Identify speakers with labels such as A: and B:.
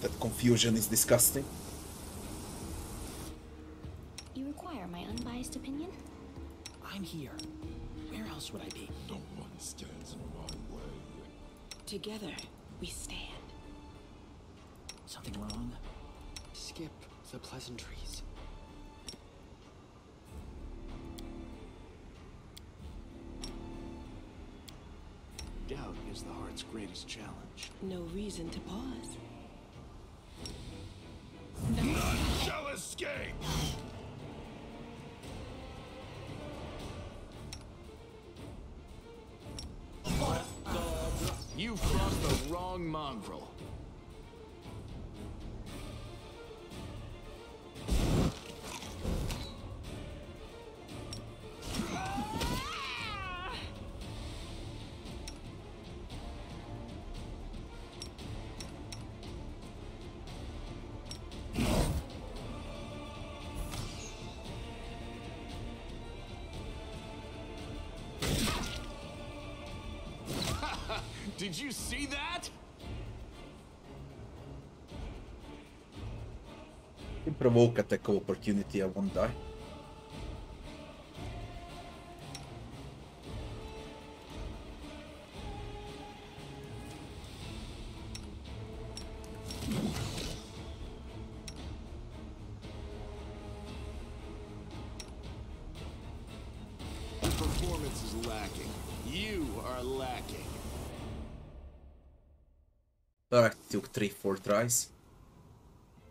A: That confusion is disgusting.
B: You require my unbiased opinion?
C: I'm here. Where else would I be?
D: No one stands in my way.
E: Together, we stand.
C: Something wrong?
F: Skip the pleasantries.
G: Doubt is the heart's greatest challenge.
E: No reason to pause.
G: You've crossed the wrong mongrel. Did you see that?
A: You provoke attack of opportunity, I won't die.
G: Performance is lacking. You are lacking.
A: That took three, four tries.